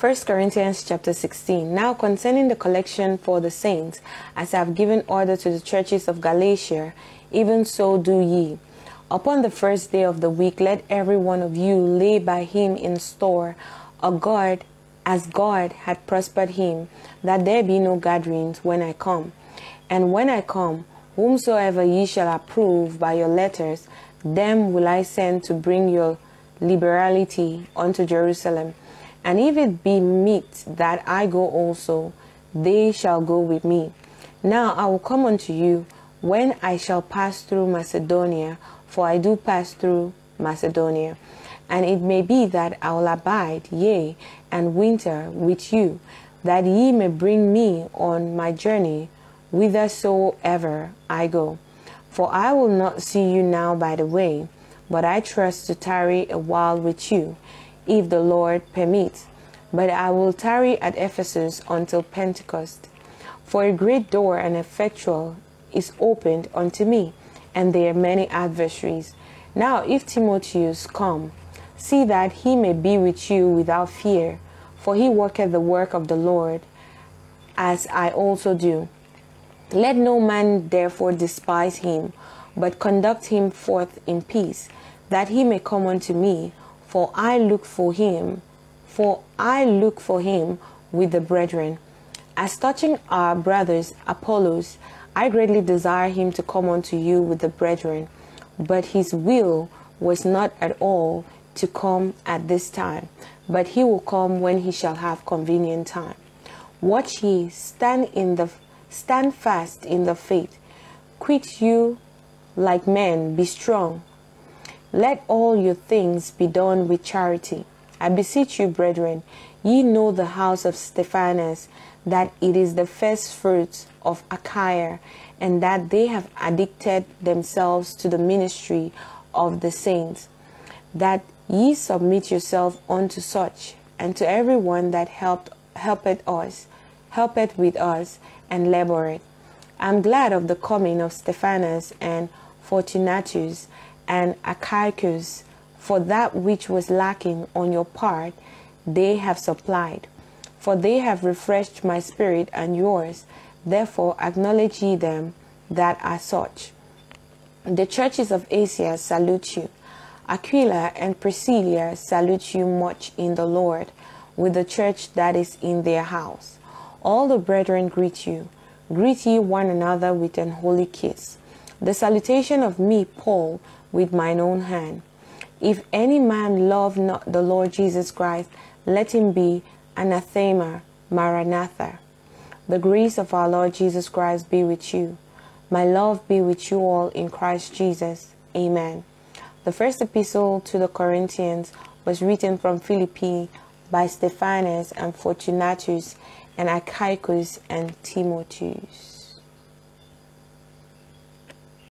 1 Corinthians chapter 16. Now concerning the collection for the saints, as I have given order to the churches of Galatia, even so do ye. Upon the first day of the week, let every one of you lay by him in store a guard, as God had prospered him, that there be no gatherings when I come. And when I come, whomsoever ye shall approve by your letters, them will I send to bring your liberality unto Jerusalem. And if it be meet that I go also, they shall go with me. Now I will come unto you when I shall pass through Macedonia, for I do pass through Macedonia. And it may be that I will abide, yea, and winter with you, that ye may bring me on my journey whithersoever I go. For I will not see you now by the way, but I trust to tarry a while with you, if the Lord permit. But I will tarry at Ephesus until Pentecost. For a great door and effectual is opened unto me, and there are many adversaries. Now if Timotheus come, see that he may be with you without fear, for he worketh the work of the Lord, as I also do. Let no man therefore despise him, but conduct him forth in peace, that he may come unto me, for I look for him, for I look for him with the brethren. As touching our brothers Apollos, I greatly desire him to come unto you with the brethren, but his will was not at all to come at this time, but he will come when he shall have convenient time. Watch ye, stand in the stand fast in the faith, quit you like men, be strong. Let all your things be done with charity. I beseech you, brethren, ye know the house of Stephanas, that it is the first fruits of Achaia, and that they have addicted themselves to the ministry of the saints, that ye submit yourself unto such, and to every one that helped helpeth us, helpeth with us, and laboreth. I am glad of the coming of Stephanas and Fortunatus and Achaicus, for that which was lacking on your part they have supplied. For they have refreshed my spirit and yours, therefore acknowledge ye them that are such. The churches of Asia salute you. Aquila and Priscilla salute you much in the Lord, with the church that is in their house. All the brethren greet you. Greet ye one another with an holy kiss. The salutation of me, Paul, with mine own hand. If any man love not the Lord Jesus Christ, let him be anathema, maranatha. The grace of our Lord Jesus Christ be with you. My love be with you all in Christ Jesus. Amen. The first epistle to the Corinthians was written from Philippi by Stephanas and Fortunatus and Achaicus and Timotheus.